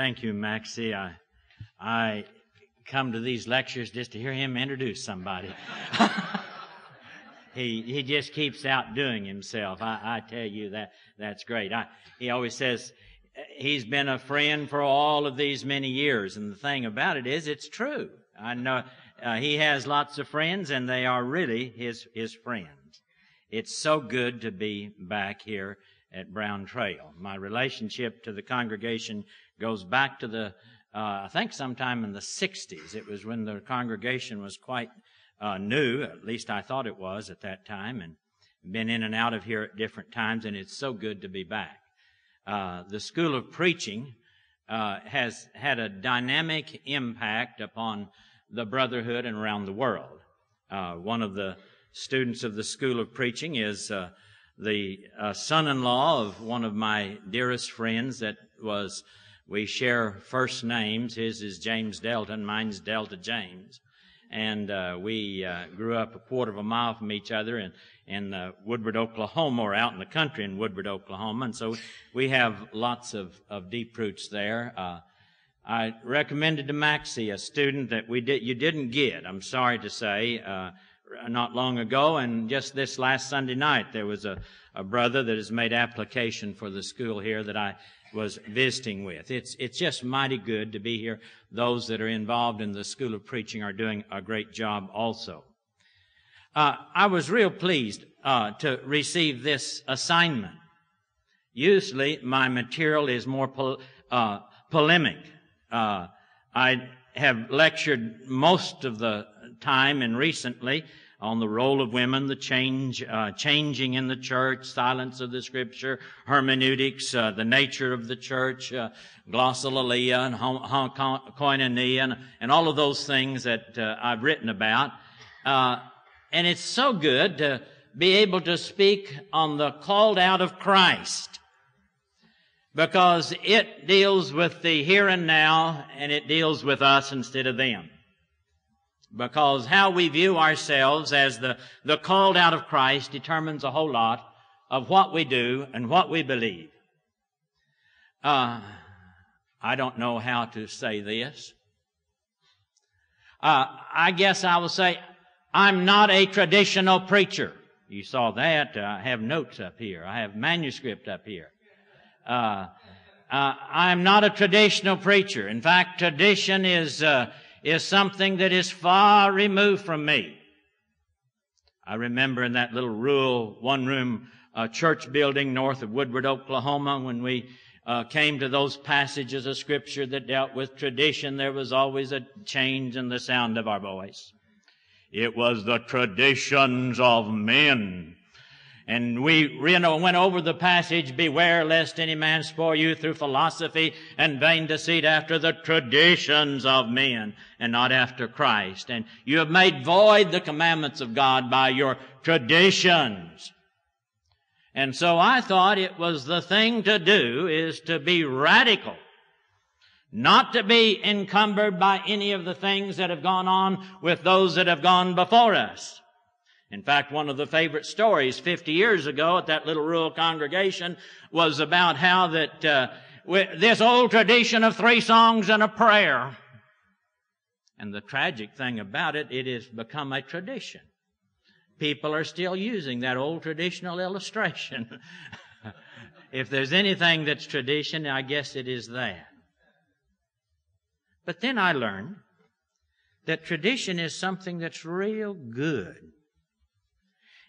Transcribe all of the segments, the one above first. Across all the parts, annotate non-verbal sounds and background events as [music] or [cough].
Thank you, Maxie. I, I come to these lectures just to hear him introduce somebody. [laughs] he he just keeps outdoing himself. I, I tell you that that's great. I, he always says he's been a friend for all of these many years, and the thing about it is, it's true. I know uh, he has lots of friends, and they are really his his friends. It's so good to be back here at Brown Trail. My relationship to the congregation goes back to the, uh, I think sometime in the 60s. It was when the congregation was quite uh, new, at least I thought it was at that time, and been in and out of here at different times, and it's so good to be back. Uh, the School of Preaching uh, has had a dynamic impact upon the brotherhood and around the world. Uh, one of the students of the School of Preaching is uh, the son-in-law of one of my dearest friends that was, we share first names. His is James Delton, mine's Delta James. And uh, we uh, grew up a quarter of a mile from each other in, in uh, Woodward, Oklahoma, or out in the country in Woodward, Oklahoma. And so we have lots of, of deep roots there. Uh, I recommended to Maxie a student that we did, you didn't get, I'm sorry to say, uh, not long ago, and just this last Sunday night, there was a, a brother that has made application for the school here that I was visiting with. It's, it's just mighty good to be here. Those that are involved in the School of Preaching are doing a great job also. Uh, I was real pleased uh, to receive this assignment. Usually, my material is more pol- uh, polemic. Uh, I have lectured most of the time and recently on the role of women, the change, uh, changing in the church, silence of the scripture, hermeneutics, uh, the nature of the church, uh, glossolalia and koinonia, and, and, all of those things that uh, I've written about. Uh, and it's so good to be able to speak on the called out of Christ because it deals with the here and now and it deals with us instead of them because how we view ourselves as the, the called out of Christ determines a whole lot of what we do and what we believe. Uh, I don't know how to say this. Uh, I guess I will say, I'm not a traditional preacher. You saw that. Uh, I have notes up here. I have manuscript up here. Uh, uh I'm not a traditional preacher. In fact, tradition is, uh, is something that is far removed from me. I remember in that little rural one room uh, church building north of Woodward, Oklahoma, when we uh, came to those passages of scripture that dealt with tradition, there was always a change in the sound of our voice. It was the traditions of men and we went over the passage, beware lest any man spoil you through philosophy and vain deceit after the traditions of men and not after Christ. And you have made void the commandments of God by your traditions. And so I thought it was the thing to do is to be radical. Not to be encumbered by any of the things that have gone on with those that have gone before us. In fact, one of the favorite stories 50 years ago at that little rural congregation was about how that uh, this old tradition of three songs and a prayer. And the tragic thing about it, it has become a tradition. People are still using that old traditional illustration. [laughs] if there's anything that's tradition, I guess it is that. But then I learned that tradition is something that's real good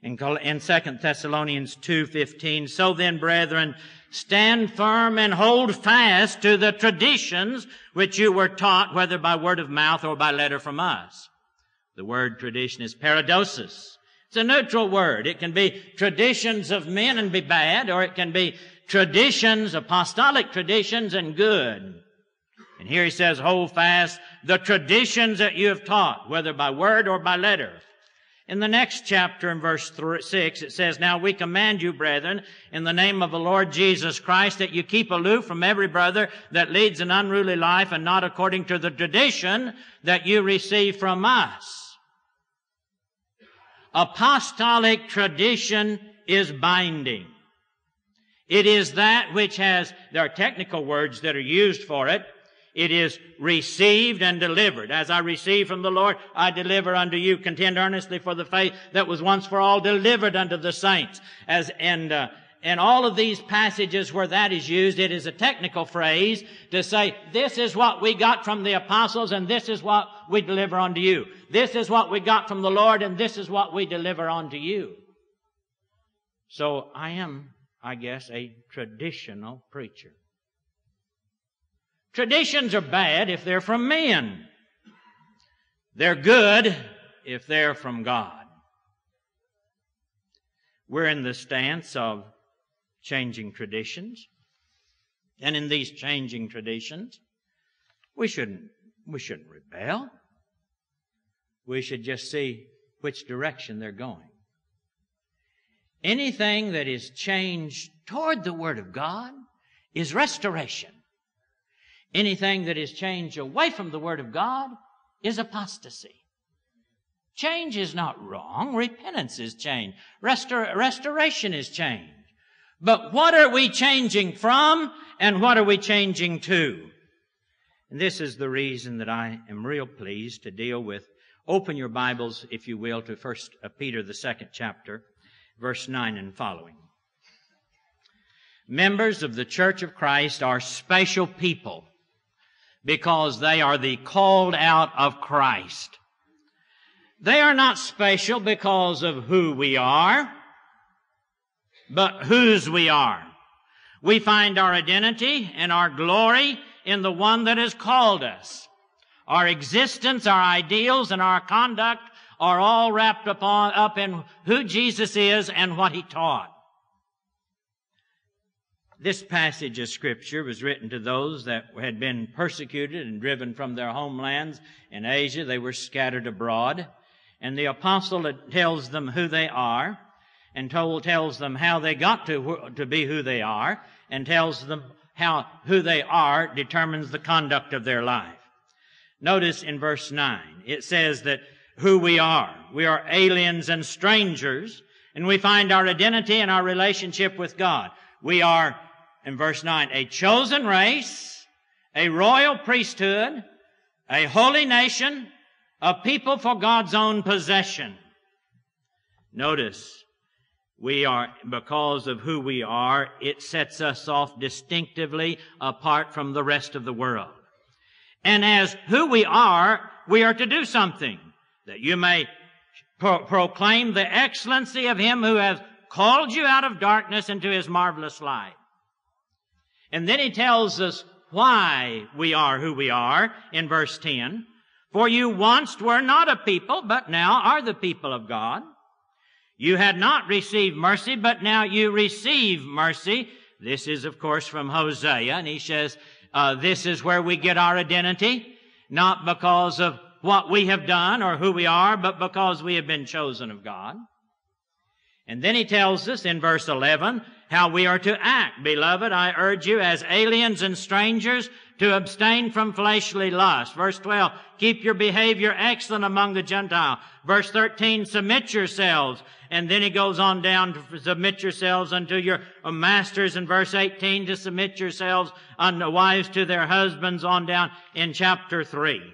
in, in 2 Thessalonians 2.15, So then, brethren, stand firm and hold fast to the traditions which you were taught, whether by word of mouth or by letter from us. The word tradition is paradosis. It's a neutral word. It can be traditions of men and be bad, or it can be traditions, apostolic traditions and good. And here he says, hold fast the traditions that you have taught, whether by word or by letter. In the next chapter, in verse 6, it says, Now we command you, brethren, in the name of the Lord Jesus Christ, that you keep aloof from every brother that leads an unruly life and not according to the tradition that you receive from us. Apostolic tradition is binding. It is that which has, there are technical words that are used for it, It is received and delivered. As I receive from the Lord, I deliver unto you. Contend earnestly for the faith that was once for all delivered unto the saints. As and uh, in all of these passages where that is used, it is a technical phrase to say, this is what we got from the apostles and this is what we deliver unto you. This is what we got from the Lord and this is what we deliver unto you. So I am, I guess, a traditional preacher. Traditions are bad if they're from men. They're good if they're from God. We're in the stance of changing traditions. And in these changing traditions, we shouldn't, we shouldn't rebel. We should just see which direction they're going. Anything that is changed toward the Word of God is restoration. Anything that is changed away from the Word of God is apostasy. Change is not wrong. Repentance is change. Restor- restoration is change. But what are we changing from and what are we changing to? And this is the reason that I am real pleased to deal with. Open your Bibles, if you will, to First uh, Peter, the second chapter, verse 9 and following. Members of the Church of Christ are special people because they are the called out of Christ. They are not special because of who we are but whose we are. We find our identity and our glory in the one that has called us. Our existence, our ideals, and our conduct are all wrapped upon, up in who Jesus is and what he taught. This passage of scripture was written to those that had been persecuted and driven from their homelands in Asia. They were scattered abroad. And the apostle tells them who they are and told, tells them how they got to, to be who they are and tells them how who they are determines the conduct of their life. Notice in verse 9, it says that who we are. We are aliens and strangers, and we find our identity and our relationship with God. We are, in verse 9, a chosen race, a royal priesthood, a holy nation, a people for God's own possession. Notice, we are, because of who we are, it sets us off distinctively apart from the rest of the world. And as who we are, we are to do something that you may pro- proclaim the excellency of Him who has called you out of darkness into His marvelous light. And then He tells us why we are who we are in verse 10. For you once were not a people, but now are the people of God. You had not received mercy, but now you receive mercy. This is, of course, from Hosea, and he says, uh, this is where we get our identity, not because of what we have done or who we are, but because we have been chosen of God. And then he tells us in verse 11 how we are to act. Beloved, I urge you as aliens and strangers to abstain from fleshly lust. Verse 12, keep your behavior excellent among the Gentiles. Verse 13, submit yourselves and then he goes on down to submit yourselves unto your masters in verse 18 to submit yourselves unto wives to their husbands on down in chapter 3.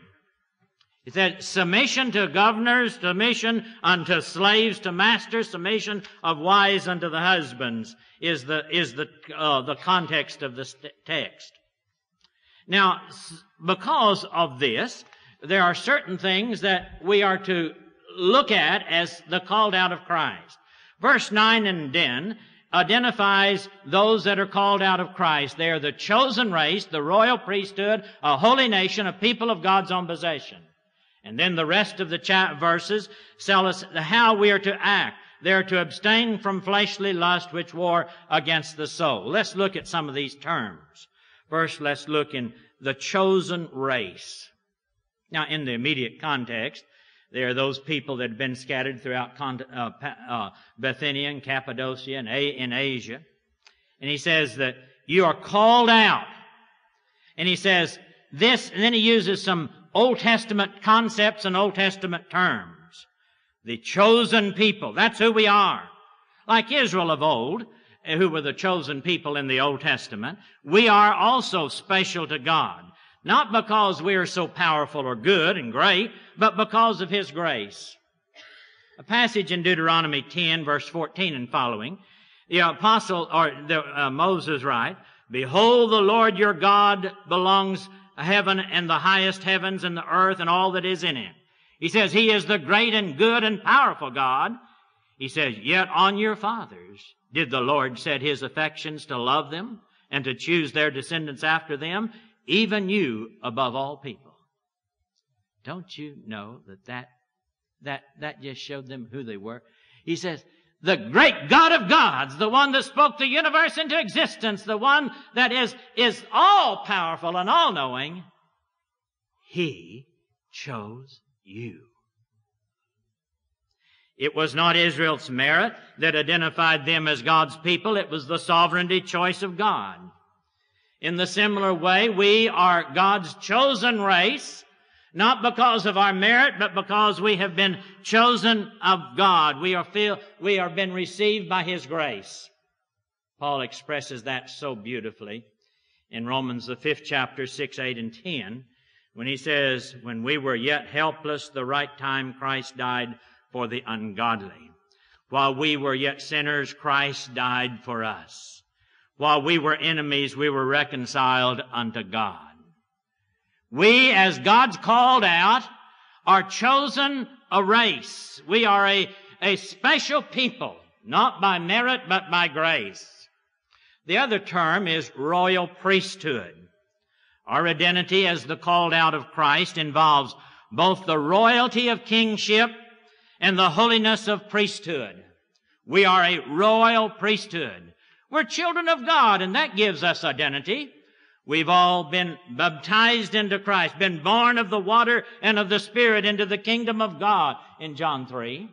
He said, submission to governors, submission unto slaves to masters, submission of wives unto the husbands is the, is the, uh, the context of this text. Now, because of this, there are certain things that we are to look at as the called out of Christ. Verse 9 and 10 identifies those that are called out of Christ. They are the chosen race, the royal priesthood, a holy nation, a people of God's own possession. And then the rest of the verses tell us how we are to act. They're to abstain from fleshly lust which war against the soul. Let's look at some of these terms. First, let's look in the chosen race. Now, in the immediate context, there are those people that have been scattered throughout uh, uh, Bithynia and Cappadocia and in Asia. And he says that you are called out. And he says this, and then he uses some Old Testament concepts and Old Testament terms. The chosen people. That's who we are. Like Israel of old, who were the chosen people in the Old Testament, we are also special to God. Not because we are so powerful or good and great, but because of His grace. A passage in Deuteronomy 10 verse 14 and following, the apostle, or the, uh, Moses write, Behold, the Lord your God belongs heaven and the highest heavens and the earth and all that is in it. He says he is the great and good and powerful God. He says, yet on your fathers did the Lord set his affections to love them and to choose their descendants after them, even you above all people. Don't you know that that, that, that just showed them who they were? He says, the great God of gods, the one that spoke the universe into existence, the one that is, is all powerful and all knowing, He chose you. It was not Israel's merit that identified them as God's people. It was the sovereignty choice of God. In the similar way, we are God's chosen race, not because of our merit, but because we have been chosen of God. We are feel, we are been received by His grace. Paul expresses that so beautifully in Romans, the fifth chapter, 6, 8, and 10, when he says, When we were yet helpless, the right time Christ died for the ungodly. While we were yet sinners, Christ died for us. While we were enemies, we were reconciled unto God. We, as God's called out, are chosen a race. We are a, a special people, not by merit, but by grace. The other term is royal priesthood. Our identity as the called out of Christ involves both the royalty of kingship and the holiness of priesthood. We are a royal priesthood. We're children of God, and that gives us identity. We've all been baptized into Christ, been born of the water and of the Spirit into the kingdom of God in John 3.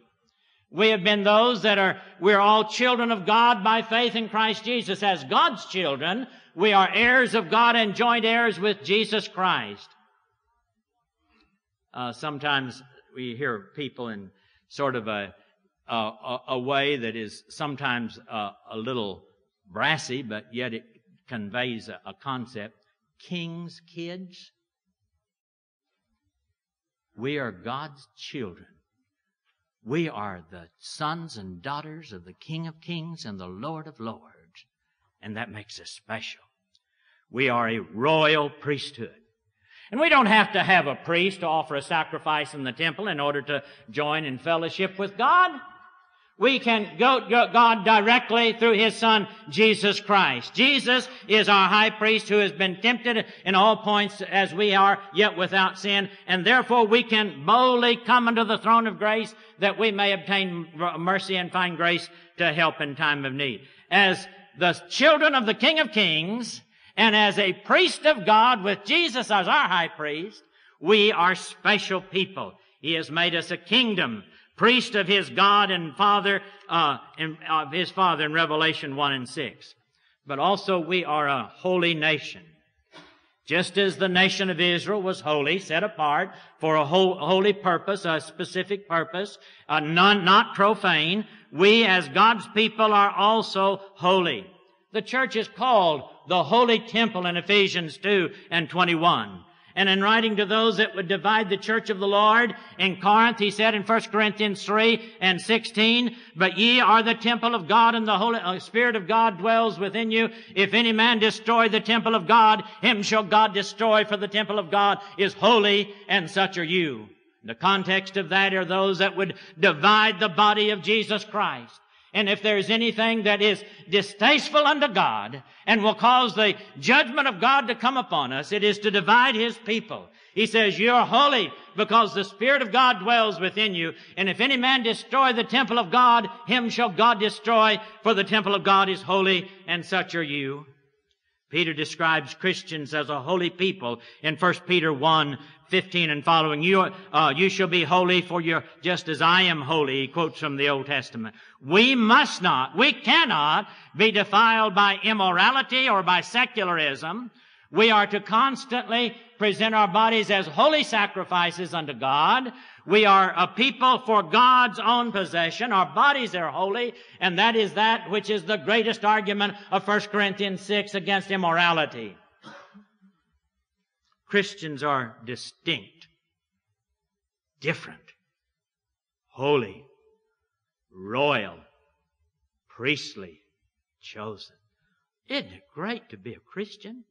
We have been those that are, we're all children of God by faith in Christ Jesus. As God's children, we are heirs of God and joint heirs with Jesus Christ. Uh, sometimes we hear people in sort of a, a, a way that is sometimes a, a, little brassy, but yet it conveys a, a concept. King's kids. We are God's children. We are the sons and daughters of the King of Kings and the Lord of Lords. And that makes us special. We are a royal priesthood. And we don't have to have a priest to offer a sacrifice in the temple in order to join in fellowship with God. We can go to God directly through His Son, Jesus Christ. Jesus is our high priest who has been tempted in all points as we are, yet without sin, and therefore we can boldly come unto the throne of grace that we may obtain mercy and find grace to help in time of need. As the children of the King of Kings, and as a priest of God with Jesus as our high priest, we are special people. He has made us a kingdom, priest of his God and Father, uh, in, of his Father in Revelation 1 and 6. But also we are a holy nation. Just as the nation of Israel was holy, set apart for a holy purpose, a specific purpose, uh, non, not profane, we as God's people are also holy. The church is called the holy temple in Ephesians 2 and 21. And in writing to those that would divide the church of the Lord in Corinth, he said in 1 Corinthians 3 and 16, But ye are the temple of God and the Holy uh, Spirit of God dwells within you. If any man destroy the temple of God, him shall God destroy, for the temple of God is holy, and such are you. The context of that are those that would divide the body of Jesus Christ. And if there's anything that is distasteful unto God and will cause the judgment of God to come upon us, it is to divide His people. He says, you're holy because the Spirit of God dwells within you. And if any man destroy the temple of God, him shall God destroy, for the temple of God is holy, and such are you. Peter describes Christians as a holy people in 1 Peter 1, 15 and following. You, uh, you shall be holy for your, just as I am holy, he quotes from the Old Testament. We must not, we cannot be defiled by immorality or by secularism. We are to constantly present our bodies as holy sacrifices unto God. We are a people for God's own possession. Our bodies are holy, and that is that which is the greatest argument of 1 Corinthians 6 against immorality. Christians are distinct, different, holy, royal, priestly, chosen. Isn't it great to be a Christian?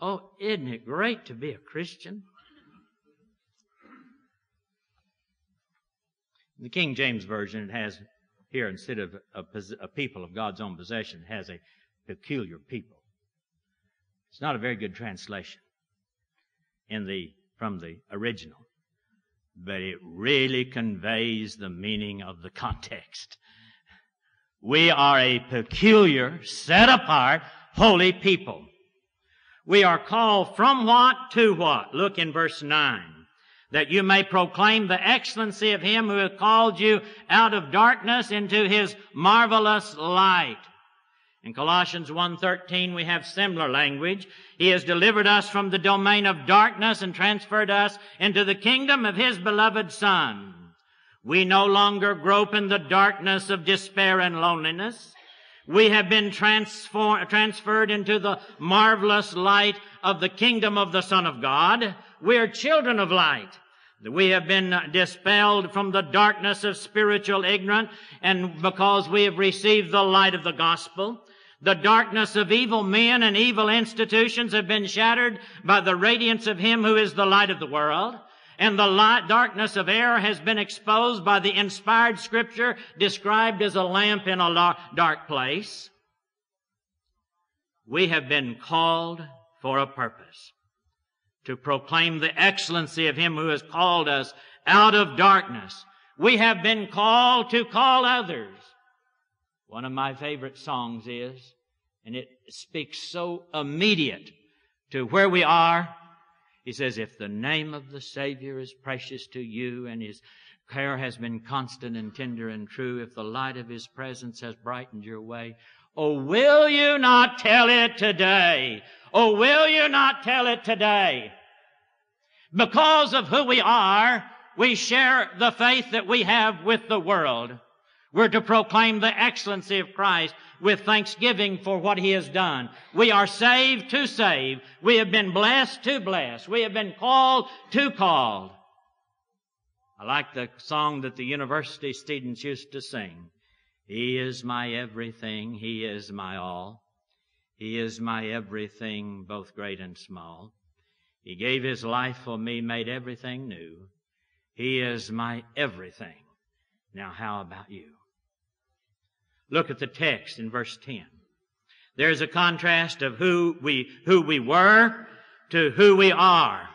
Oh, isn't it great to be a Christian? In the King James Version, it has here, instead of a, a people of God's own possession, it has a peculiar people. It's not a very good translation in the, from the original, but it really conveys the meaning of the context. We are a peculiar, set apart, holy people. We are called from what to what? Look in verse 9. That you may proclaim the excellency of Him who has called you out of darkness into His marvelous light. In Colossians 1.13 we have similar language. He has delivered us from the domain of darkness and transferred us into the kingdom of His beloved Son. We no longer grope in the darkness of despair and loneliness. We have been transferred into the marvelous light of the kingdom of the Son of God. We are children of light. We have been dispelled from the darkness of spiritual ignorance and because we have received the light of the gospel. The darkness of evil men and evil institutions have been shattered by the radiance of Him who is the light of the world and the light, darkness of error has been exposed by the inspired scripture described as a lamp in a dark place. We have been called for a purpose to proclaim the excellency of Him who has called us out of darkness. We have been called to call others. One of my favorite songs is, and it speaks so immediate to where we are he says, if the name of the Savior is precious to you and His care has been constant and tender and true, if the light of His presence has brightened your way, oh, will you not tell it today? Oh, will you not tell it today? Because of who we are, we share the faith that we have with the world. We're to proclaim the excellency of Christ with thanksgiving for what He has done. We are saved to save. We have been blessed to bless. We have been called to call. I like the song that the university students used to sing. He is my everything. He is my all. He is my everything, both great and small. He gave His life for me, made everything new. He is my everything. Now how about you? Look at the text in verse 10. There's a contrast of who we, who we were to who we are.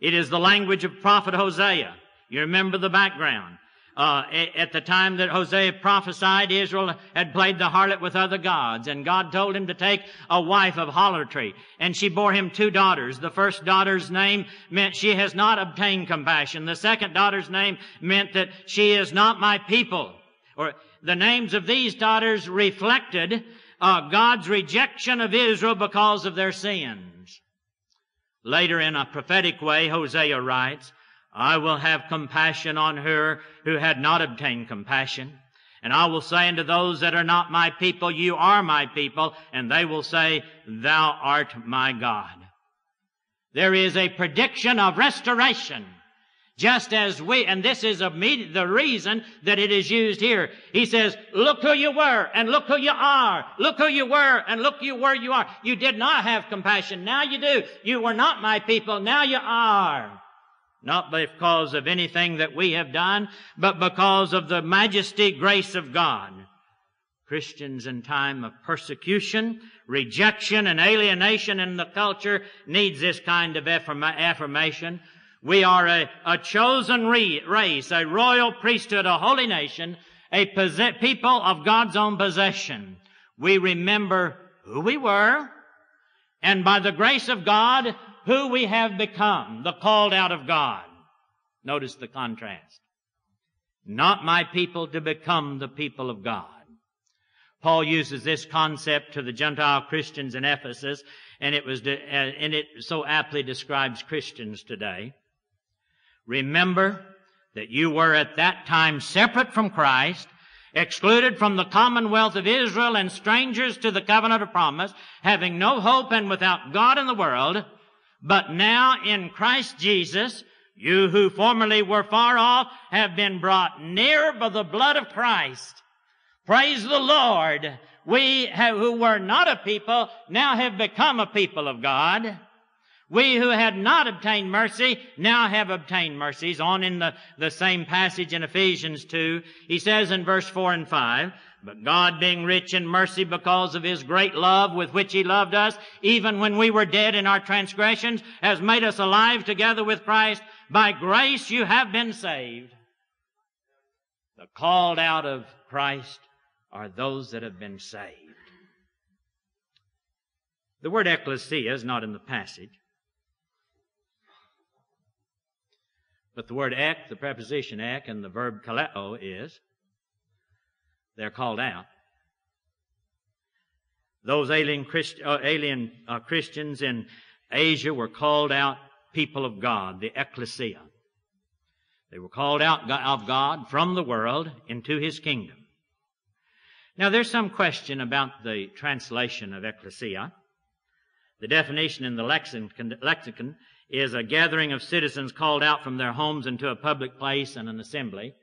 It is the language of prophet Hosea. You remember the background. Uh, at the time that Hosea prophesied, Israel had played the harlot with other gods, and God told him to take a wife of harlotry, and she bore him two daughters. The first daughter's name meant she has not obtained compassion. The second daughter's name meant that she is not my people. Or the names of these daughters reflected uh, God's rejection of Israel because of their sins. Later in a prophetic way, Hosea writes, I will have compassion on her who had not obtained compassion. And I will say unto those that are not my people, you are my people. And they will say, thou art my God. There is a prediction of restoration just as we, and this is the reason that it is used here. He says, look who you were and look who you are. Look who you were and look you where you are. You did not have compassion. Now you do. You were not my people. Now you are. Not because of anything that we have done, but because of the majesty, grace of God. Christians in time of persecution, rejection, and alienation in the culture needs this kind of affirmation. We are a, a chosen re- race, a royal priesthood, a holy nation, a people of God's own possession. We remember who we were, and by the grace of God, who we have become, the called out of God. Notice the contrast. Not my people to become the people of God. Paul uses this concept to the Gentile Christians in Ephesus, and it was, de- uh, and it so aptly describes Christians today. Remember that you were at that time separate from Christ, excluded from the commonwealth of Israel and strangers to the covenant of promise, having no hope and without God in the world. But now in Christ Jesus, you who formerly were far off have been brought near by the blood of Christ. Praise the Lord. We have, who were not a people now have become a people of God. We who had not obtained mercy now have obtained mercies. On in the, the same passage in Ephesians 2, he says in verse 4 and 5, But God being rich in mercy because of his great love with which he loved us, even when we were dead in our transgressions, has made us alive together with Christ. By grace you have been saved. The called out of Christ are those that have been saved. The word ecclesia is not in the passage. But the word ek, the preposition ek, and the verb kaleo is, they're called out. Those alien, Christ, uh, alien uh, Christians in Asia were called out people of God, the ecclesia. They were called out of God from the world into His kingdom. Now there's some question about the translation of ecclesia. The definition in the lexicon, lexicon is a gathering of citizens called out from their homes into a public place and an assembly,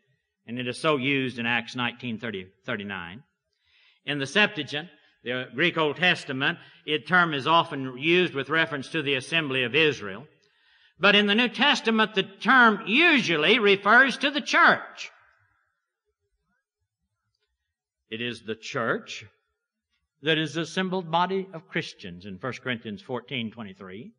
and it is so used in Acts 19:39. In the Septuagint, the Greek Old Testament, it term is often used with reference to the assembly of Israel. But in the New Testament, the term usually refers to the church. It is the church that is the assembled body of Christians in 1 Corinthians 14, 23.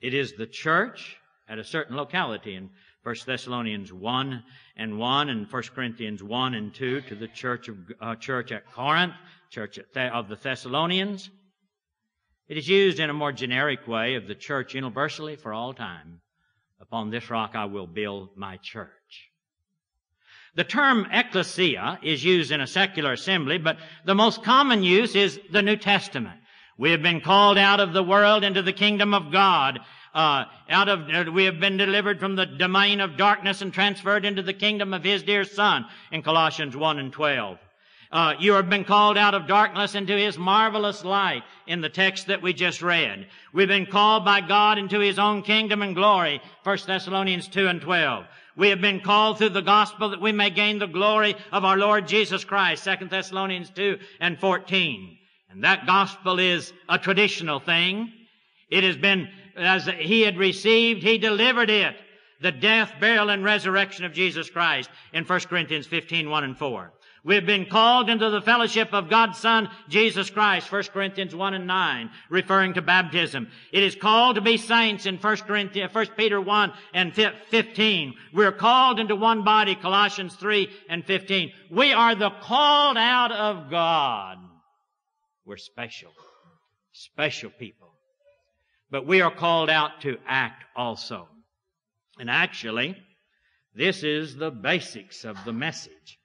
It is the church at a certain locality in 1 Thessalonians 1 and 1 and 1 Corinthians 1 and 2 to the church of, uh, church at Corinth, church The- of the Thessalonians. It is used in a more generic way of the church universally for all time. Upon this rock I will build my church. The term ecclesia is used in a secular assembly, but the most common use is the New Testament. We have been called out of the world into the kingdom of God. Uh, out of uh, we have been delivered from the domain of darkness and transferred into the kingdom of His dear Son in Colossians one and twelve. Uh, you have been called out of darkness into His marvelous light in the text that we just read. We've been called by God into His own kingdom and glory. 1 Thessalonians 2 and 12. We have been called through the gospel that we may gain the glory of our Lord Jesus Christ. 2 Thessalonians 2 and 14. And that gospel is a traditional thing. It has been, as he had received, he delivered it. The death, burial, and resurrection of Jesus Christ in 1 Corinthians 15, 1 and 4. We've been called into the fellowship of God's Son, Jesus Christ, 1 Corinthians 1 and 9, referring to baptism. It is called to be saints in 1 Corinthians, uh, 1 Peter 1 and 15. We're called into one body, Colossians 3 and 15. We are the called out of God. We're special. Special people. But we are called out to act also. And actually, this is the basics of the message.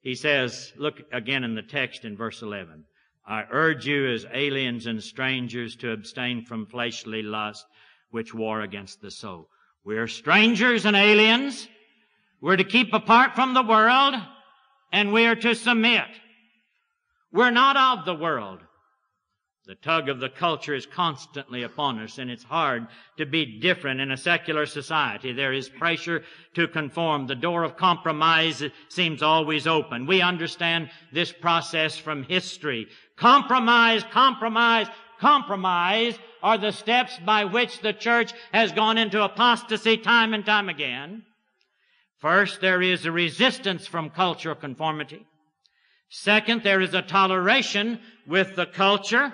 He says, look again in the text in verse 11. I urge you as aliens and strangers to abstain from fleshly lust which war against the soul. We're strangers and aliens. We're to keep apart from the world and we're to submit. We're not of the world. The tug of the culture is constantly upon us and it's hard to be different in a secular society. There is pressure to conform. The door of compromise seems always open. We understand this process from history. Compromise, compromise, compromise are the steps by which the church has gone into apostasy time and time again. First, there is a resistance from cultural conformity. Second, there is a toleration with the culture.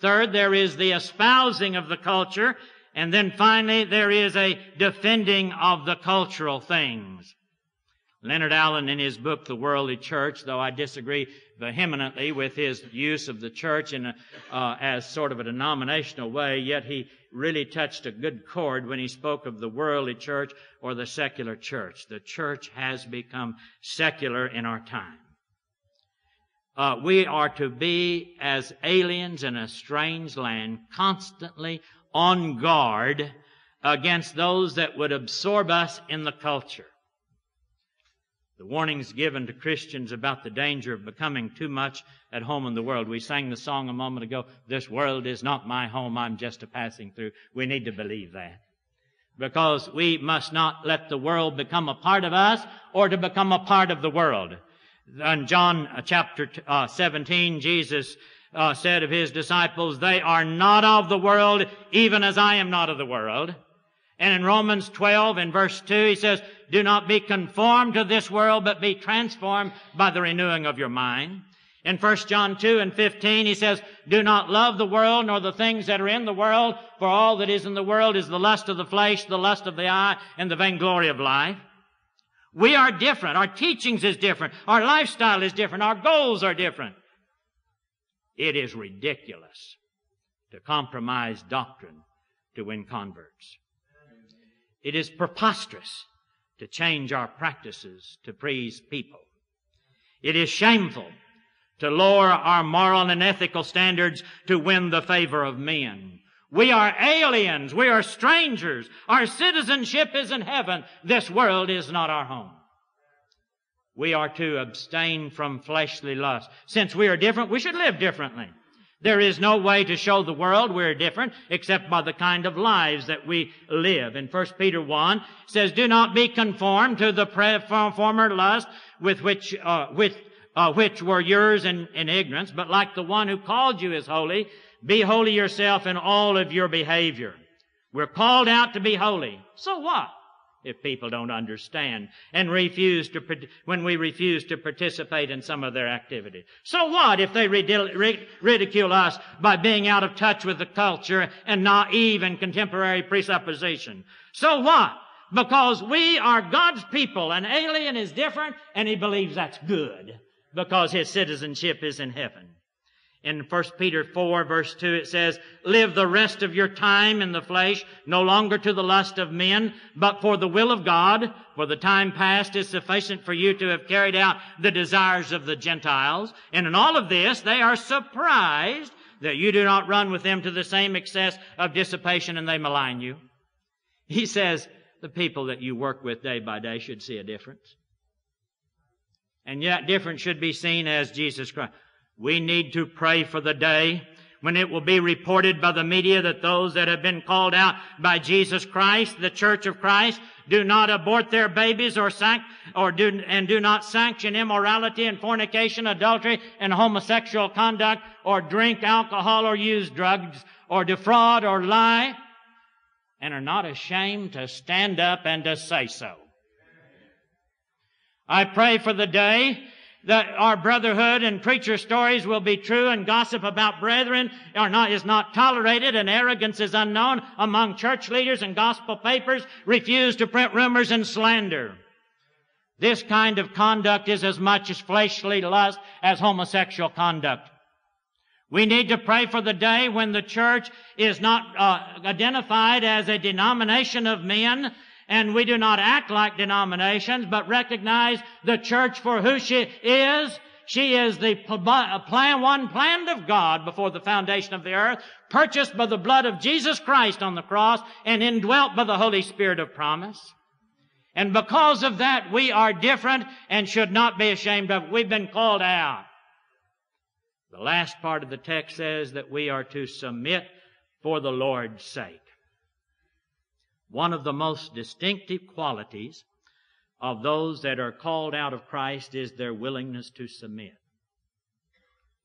Third, there is the espousing of the culture. And then finally, there is a defending of the cultural things. Leonard Allen, in his book, The Worldly Church, though I disagree vehemently with his use of the church in a, uh, as sort of a denominational way, yet he really touched a good chord when he spoke of the worldly church or the secular church. The church has become secular in our time. Uh, we are to be as aliens in a strange land, constantly on guard against those that would absorb us in the culture. The warnings given to Christians about the danger of becoming too much at home in the world. We sang the song a moment ago, This world is not my home, I'm just a passing through. We need to believe that. Because we must not let the world become a part of us or to become a part of the world. In John uh, chapter uh, 17, Jesus uh, said of his disciples, They are not of the world, even as I am not of the world. And in Romans 12 in verse 2, he says, Do not be conformed to this world, but be transformed by the renewing of your mind. In 1 John 2 and 15, he says, Do not love the world nor the things that are in the world, for all that is in the world is the lust of the flesh, the lust of the eye, and the vainglory of life. We are different. Our teachings is different. Our lifestyle is different. Our goals are different. It is ridiculous to compromise doctrine to win converts. It is preposterous to change our practices to please people. It is shameful to lower our moral and ethical standards to win the favor of men. We are aliens. We are strangers. Our citizenship is in heaven. This world is not our home. We are to abstain from fleshly lust. Since we are different, we should live differently. There is no way to show the world we're different except by the kind of lives that we live. In 1 Peter 1 says, Do not be conformed to the former lust with which, uh, with, uh, which were yours in, in ignorance, but like the one who called you is holy, be holy yourself in all of your behavior. We're called out to be holy. So what? if people don't understand and refuse to, when we refuse to participate in some of their activity. So what if they ridicule us by being out of touch with the culture and naive and contemporary presupposition? So what? Because we are God's people. An alien is different and he believes that's good because his citizenship is in heaven. In 1 Peter 4 verse 2 it says, Live the rest of your time in the flesh, no longer to the lust of men, but for the will of God, for the time past is sufficient for you to have carried out the desires of the Gentiles. And in all of this, they are surprised that you do not run with them to the same excess of dissipation and they malign you. He says, the people that you work with day by day should see a difference. And yet difference should be seen as Jesus Christ. We need to pray for the day when it will be reported by the media that those that have been called out by Jesus Christ, the Church of Christ, do not abort their babies or sanct- or do, and do not sanction immorality and fornication, adultery, and homosexual conduct, or drink alcohol or use drugs, or defraud or lie, and are not ashamed to stand up and to say so. I pray for the day that our brotherhood and preacher stories will be true and gossip about brethren are not, is not tolerated and arrogance is unknown among church leaders and gospel papers refuse to print rumors and slander. This kind of conduct is as much as fleshly lust as homosexual conduct. We need to pray for the day when the church is not uh, identified as a denomination of men and we do not act like denominations, but recognize the church for who she is. She is the uh, plan, one planned of God before the foundation of the earth, purchased by the blood of Jesus Christ on the cross, and indwelt by the Holy Spirit of promise. And because of that, we are different and should not be ashamed of. We've been called out. The last part of the text says that we are to submit for the Lord's sake. One of the most distinctive qualities of those that are called out of Christ is their willingness to submit.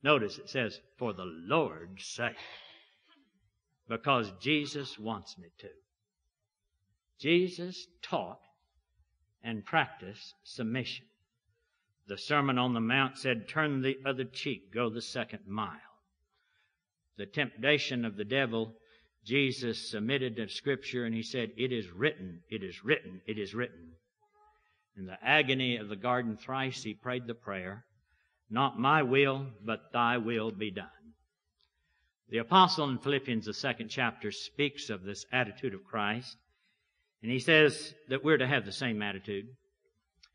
Notice it says, for the Lord's sake. Because Jesus wants me to. Jesus taught and practiced submission. The Sermon on the Mount said, turn the other cheek, go the second mile. The temptation of the devil Jesus submitted to Scripture and he said, It is written, it is written, it is written. In the agony of the garden thrice he prayed the prayer, Not my will, but thy will be done. The apostle in Philippians, the second chapter, speaks of this attitude of Christ, and he says that we're to have the same attitude.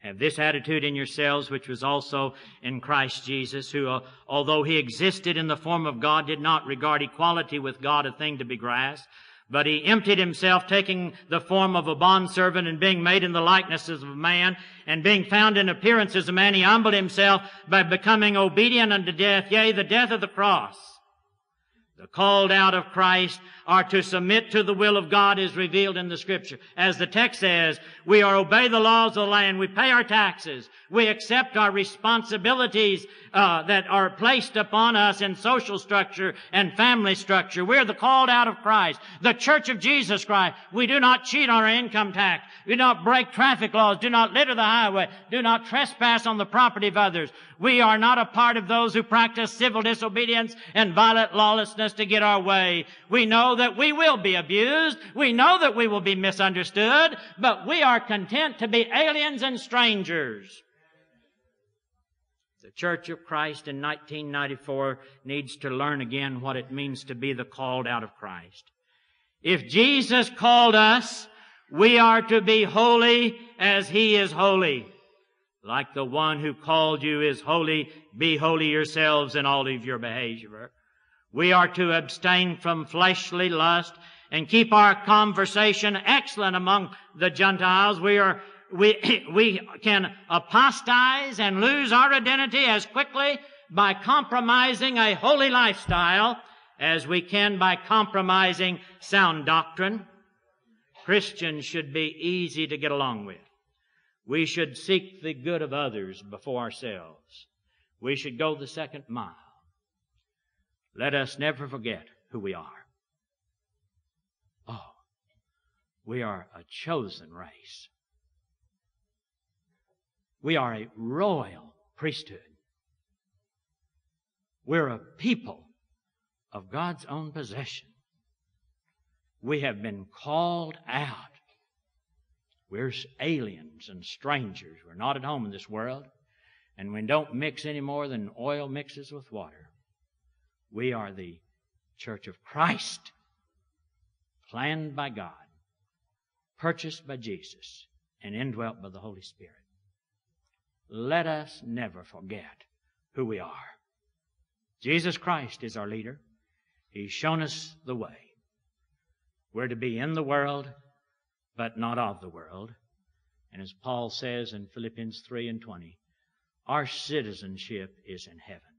Have this attitude in yourselves, which was also in Christ Jesus, who, uh, although he existed in the form of God, did not regard equality with God a thing to be grasped, But he emptied himself, taking the form of a bondservant and being made in the likeness of a man, and being found in appearance as a man, he humbled himself by becoming obedient unto death, yea, the death of the cross. The called out of Christ are to submit to the will of God as revealed in the scripture. As the text says, we are obey the laws of the land. We pay our taxes. We accept our responsibilities uh, that are placed upon us in social structure and family structure. We're the called out of Christ, the church of Jesus Christ. We do not cheat on our income tax. We do not break traffic laws. Do not litter the highway. Do not trespass on the property of others. We are not a part of those who practice civil disobedience and violent lawlessness to get our way. We know that we will be abused. We know that we will be misunderstood, but we are content to be aliens and strangers. The Church of Christ in 1994 needs to learn again what it means to be the called out of Christ. If Jesus called us, we are to be holy as He is holy. Like the one who called you is holy, be holy yourselves in all of your behavior. We are to abstain from fleshly lust and keep our conversation excellent among the Gentiles. We are, we, [coughs] we can apostatize and lose our identity as quickly by compromising a holy lifestyle as we can by compromising sound doctrine. Christians should be easy to get along with. We should seek the good of others before ourselves. We should go the second mile. Let us never forget who we are. Oh, we are a chosen race. We are a royal priesthood. We're a people of God's own possession. We have been called out. We're aliens and strangers. We're not at home in this world. And we don't mix any more than oil mixes with water. We are the church of Christ, planned by God, purchased by Jesus, and indwelt by the Holy Spirit. Let us never forget who we are. Jesus Christ is our leader. He's shown us the way. We're to be in the world, but not of the world. And as Paul says in Philippians 3 and 20, our citizenship is in heaven.